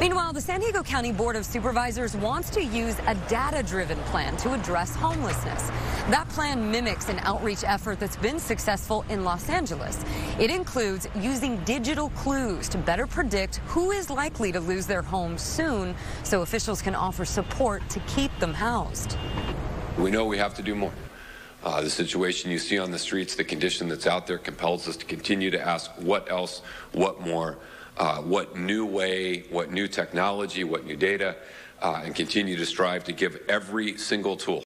Meanwhile, the San Diego County Board of Supervisors wants to use a data-driven plan to address homelessness. That plan mimics an outreach effort that's been successful in Los Angeles. It includes using digital clues to better predict who is likely to lose their home soon so officials can offer support to keep them housed. We know we have to do more. Uh, the situation you see on the streets, the condition that's out there compels us to continue to ask what else, what more, uh, what new way, what new technology, what new data, uh, and continue to strive to give every single tool